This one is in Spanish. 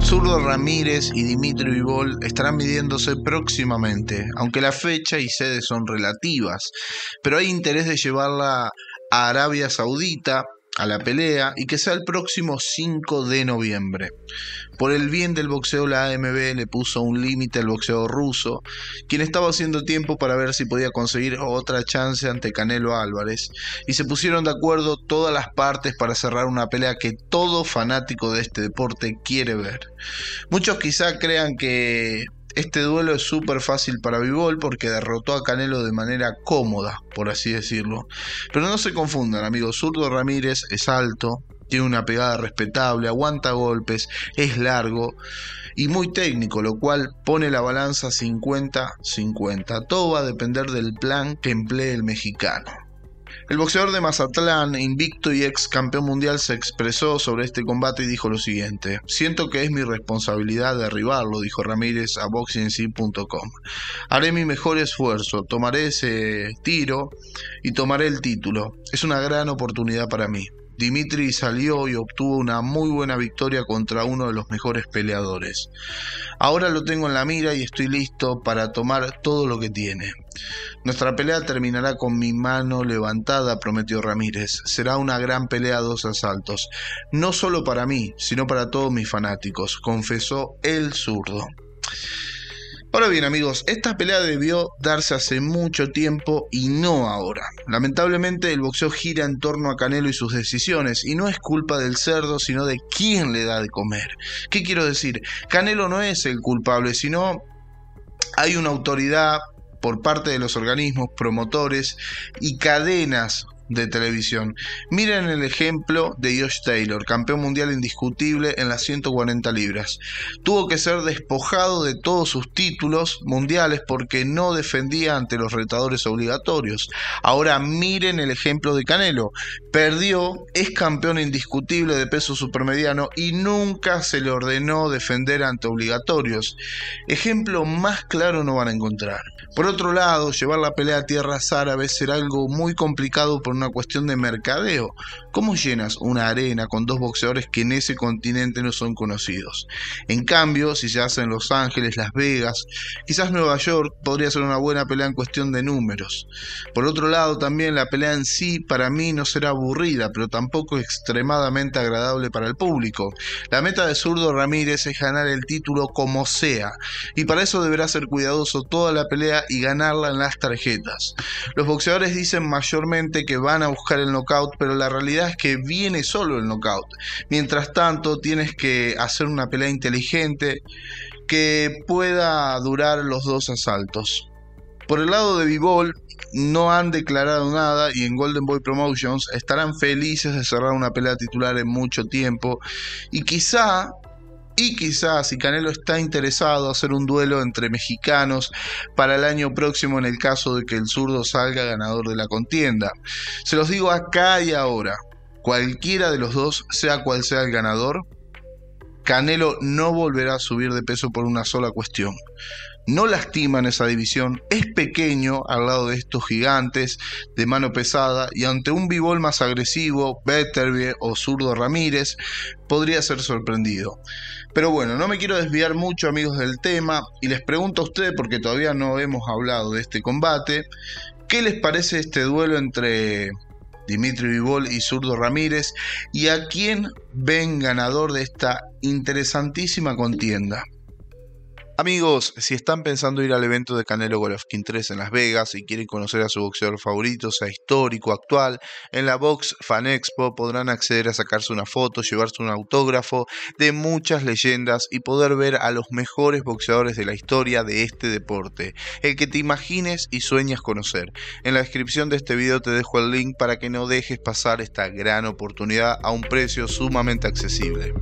Zurdo Ramírez y Dimitri Vivol estarán midiéndose próximamente, aunque la fecha y sede son relativas, pero hay interés de llevarla a Arabia Saudita a la pelea y que sea el próximo 5 de noviembre. Por el bien del boxeo, la AMB le puso un límite al boxeo ruso, quien estaba haciendo tiempo para ver si podía conseguir otra chance ante Canelo Álvarez, y se pusieron de acuerdo todas las partes para cerrar una pelea que todo fanático de este deporte quiere ver. Muchos quizá crean que este duelo es súper fácil para Vivol porque derrotó a Canelo de manera cómoda, por así decirlo. Pero no se confundan, amigos. Zurdo Ramírez es alto, tiene una pegada respetable, aguanta golpes, es largo y muy técnico, lo cual pone la balanza 50-50. Todo va a depender del plan que emplee el mexicano. El boxeador de Mazatlán, invicto y ex campeón mundial, se expresó sobre este combate y dijo lo siguiente: Siento que es mi responsabilidad derribarlo, dijo Ramírez a boxingc.com. Haré mi mejor esfuerzo, tomaré ese tiro y tomaré el título. Es una gran oportunidad para mí. Dimitri salió y obtuvo una muy buena victoria contra uno de los mejores peleadores. Ahora lo tengo en la mira y estoy listo para tomar todo lo que tiene. Nuestra pelea terminará con mi mano levantada, prometió Ramírez. Será una gran pelea a dos asaltos. No solo para mí, sino para todos mis fanáticos, confesó el zurdo. Ahora bien amigos, esta pelea debió darse hace mucho tiempo y no ahora. Lamentablemente el boxeo gira en torno a Canelo y sus decisiones y no es culpa del cerdo sino de quién le da de comer. ¿Qué quiero decir? Canelo no es el culpable, sino hay una autoridad por parte de los organismos promotores y cadenas de televisión. Miren el ejemplo de Josh Taylor, campeón mundial indiscutible en las 140 libras. Tuvo que ser despojado de todos sus títulos mundiales porque no defendía ante los retadores obligatorios. Ahora miren el ejemplo de Canelo. Perdió, es campeón indiscutible de peso supermediano y nunca se le ordenó defender ante obligatorios. Ejemplo más claro no van a encontrar. Por otro lado, llevar la pelea a tierras árabes será algo muy complicado una cuestión de mercadeo. ¿Cómo llenas una arena con dos boxeadores que en ese continente no son conocidos? En cambio, si se hace en Los Ángeles, Las Vegas, quizás Nueva York podría ser una buena pelea en cuestión de números. Por otro lado, también la pelea en sí para mí no será aburrida, pero tampoco extremadamente agradable para el público. La meta de Zurdo Ramírez es ganar el título como sea, y para eso deberá ser cuidadoso toda la pelea y ganarla en las tarjetas. Los boxeadores dicen mayormente que van a buscar el knockout, pero la realidad es que viene solo el knockout. Mientras tanto, tienes que hacer una pelea inteligente que pueda durar los dos asaltos. Por el lado de B-Ball, no han declarado nada y en Golden Boy Promotions estarán felices de cerrar una pelea titular en mucho tiempo y quizá y quizás si Canelo está interesado hacer un duelo entre mexicanos para el año próximo en el caso de que el zurdo salga ganador de la contienda. Se los digo acá y ahora, cualquiera de los dos, sea cual sea el ganador, Canelo no volverá a subir de peso por una sola cuestión no lastiman esa división, es pequeño al lado de estos gigantes de mano pesada y ante un bivol más agresivo, Betterby o Zurdo Ramírez, podría ser sorprendido. Pero bueno, no me quiero desviar mucho amigos del tema y les pregunto a ustedes, porque todavía no hemos hablado de este combate, ¿qué les parece este duelo entre Dimitri Vivol y Zurdo Ramírez y a quién ven ganador de esta interesantísima contienda? Amigos, si están pensando ir al evento de Canelo Golovkin 3 en Las Vegas y quieren conocer a su boxeador favorito, sea histórico, actual, en la Box Fan Expo podrán acceder a sacarse una foto, llevarse un autógrafo de muchas leyendas y poder ver a los mejores boxeadores de la historia de este deporte, el que te imagines y sueñas conocer. En la descripción de este video te dejo el link para que no dejes pasar esta gran oportunidad a un precio sumamente accesible.